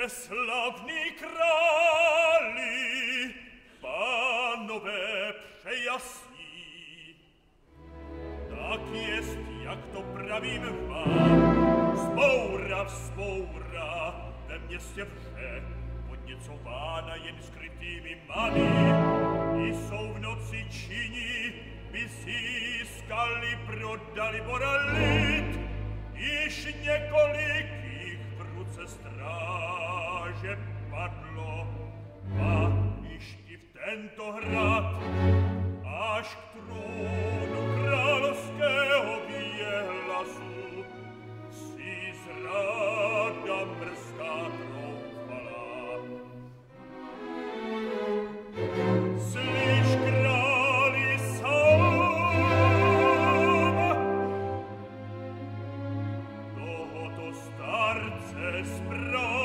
Преславни крали, панове преясни. Так есть, як то правим вам, споура в споура, да мне севше, поднецована ем скрытыми мами, и со в ноци чини, бисискали, продали, боралит, ищ неколик Pablo, war ich giftento rat, asktron kraloske obiela su, si zrada mrsta trofala. Sliš krali sama, dohoto starce spravo,